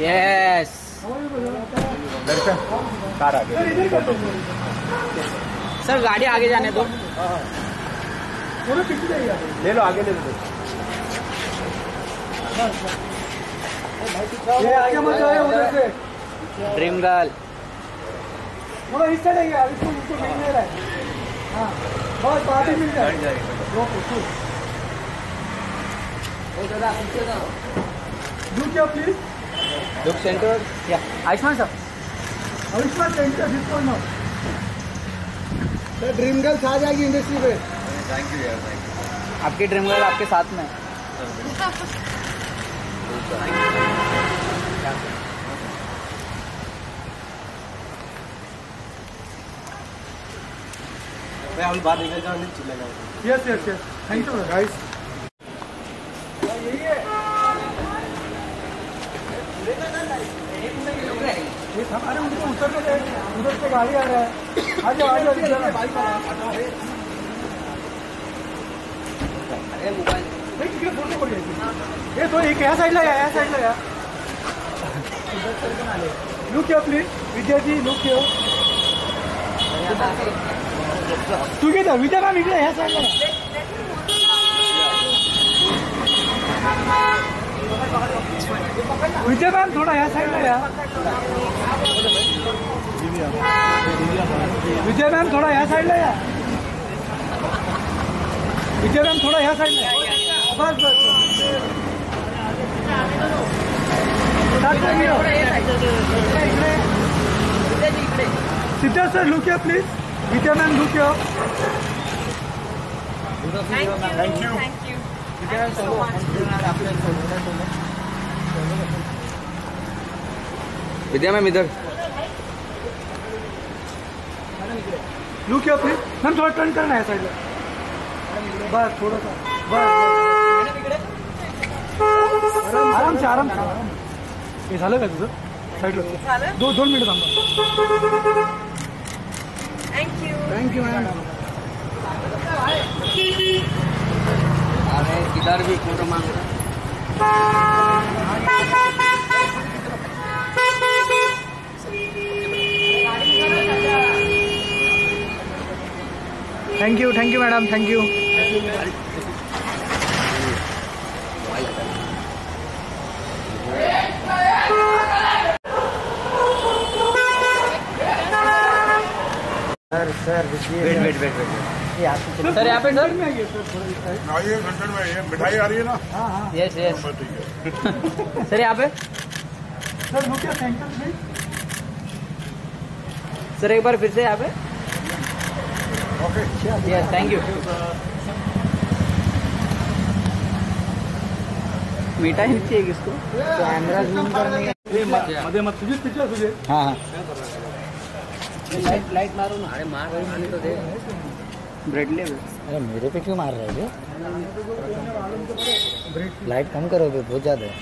Yes car आगे। Sir गाड़ी आगे जाने दो। ले लो आगे ले लो। ये आगे मत जाए उधर से? ड्रीम गर्ल थोड़ा इस साइड आइए इसको उसको मिल नहीं रहा है। हाँ बस बात ही मिल जाए। Okay cool. Do क्या प्लीज़ लुक सेंटर या Ayushman sir Ayushman centre discount no sir dream girls आ जाएगी इंडस्ट्री पे। थैंक यू यार थैंक आपकी ड्रीम गर्ल आपके साथ में। है यू मैं हम बाहर निकल जाओ नहीं चिल्ला जाओ yes yes yes thank you guys ये सब अरे उनको उतर के उधर से गाड़ी आ रहा है। आ जाओ आ जाओ बाइक अरे मोबाइल हे। तो एक ह्या साईडला या ह्या साईडला या लुक यो प्लीज़ विद्यार्थी लुक यो घेता विद्या मॅम इकडे ह्या साईडला या. विद्या मॅम थोडा ह्या साईडला या विजय मॅम थोडा ह्या साईडला या विजय मॅम थोडा ह्या साईडला या. बस बस सिद्धार्थ सर लुक या प्लीज़ विजय मॅम लुक या Thank you. विद्या मैम इधर लुक या प्लीज़ मॅम थोडा टर्न करना या साईडला बस. आराम से आराम से आराम से. हे झालं का तुझं साईडला झालं? दोन दोन मिनिट थांबा Thank you. थँक्यू मॅम अरे किधर भी फ़ोटो मांग रहा thank you thank you madam thank you wait wait wait wait sir यहाँ पे सर? आइए में मिठाई आ रही है ना? यस यस बस ठीक है। सर यहाँ पे? सर सेंटर सर एक बार फिर से यहाँ पे। ओके यस थैंक यू मीठा ही चाहिए किसको? कैमरा जूम करने मध्ये मग तुझीच पिक्चर तुझे हाँ हाँ। लाइट लाइट मारो ना। अरे मार मारने तो दे। ब्रेड ले अरे मेरे पे क्यों मार रहे हो लाइट कम करोगे बहुत ज़्यादा है।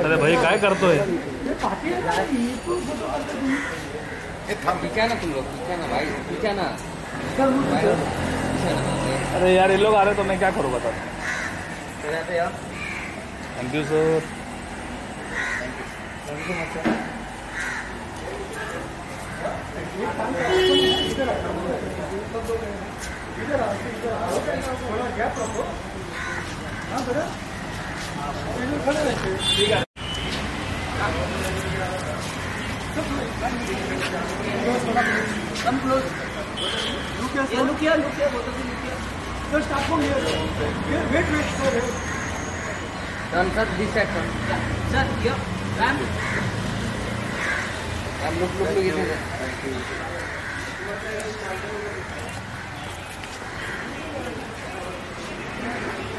अरे भाई काय करतोय? पीछा ना तुम लोग पीछा ना भाई पीछा ना। अरे यार ये लोग आ रहे तो मैं क्या करूँ बता थैंक यू सर ये लुक या लुक या जस्ट आपको wait wait sir Turn sir, this side turn. Sir, here, Ram. Ram, look, look, look, इधर. कौन है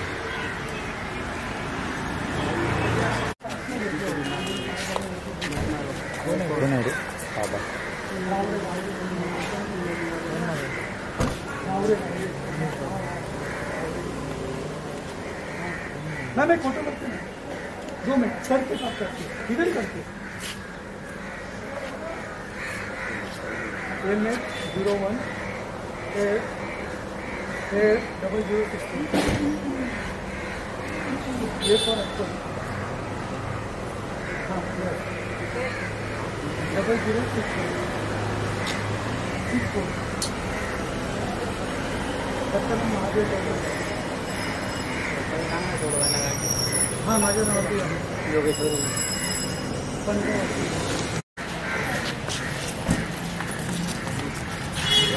रे बाबा मैम फ़ोटो करते हैं दो मिनट करके साफ़ करके इधर ही करके M eight zero one eight eight double zero six ये फॉर एप्पल हाँ double zero six six four Dattan Mahadev double हाँ माझ्या नावाची आहे योगेश्वर पंधरा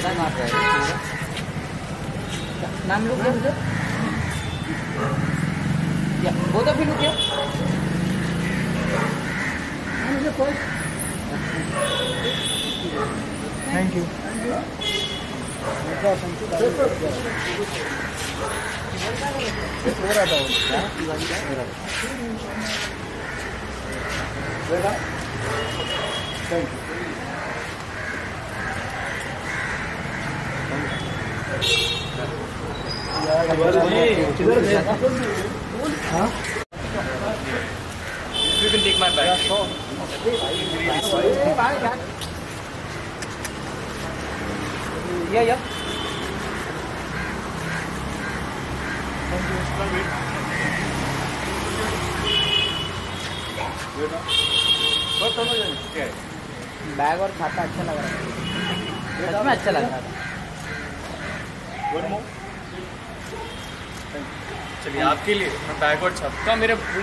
काय मार रहा है। नाम लोग क्या वो तो फिर क्या मुझे Thank you. Thank you. You can take my bag. Bag और खाता अच्छा लग रहा है। अच्छा लग रहा था चलिए, आपके लिए। मैं बैग और छापता मेरे भूल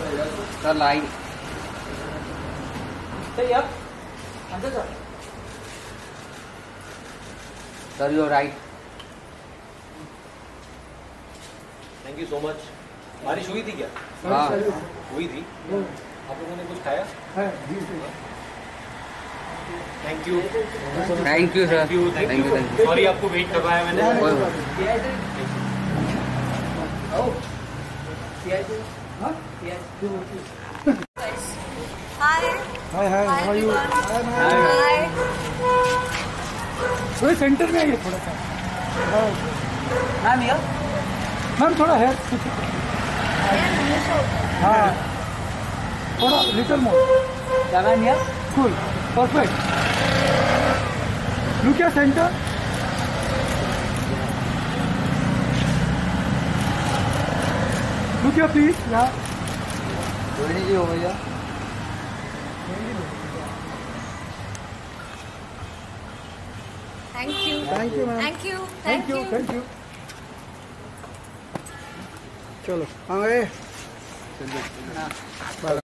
you sir line sir your right thank you so much बारिश हुई थी क्या? हाँ। हुई थी? आप लोगों ने कुछ खाया? Thank you thank you sir thank you thank you sorry आपको वेट करवाया मैंने। Hi. Hi hi how you. थोड़े सेंटर में आइए थोड़ा सा। मैम यार मैम थोड़ा है हाँ। थोड़ा लिटिल मोर क्या मैम यार कूल परफेक्ट लुक या सेंटर लुक या Yeah. या रोहिणी जी हो here? Thank you. Thank you ma'am. Thank you. Thank you thank you चलो हाँ गए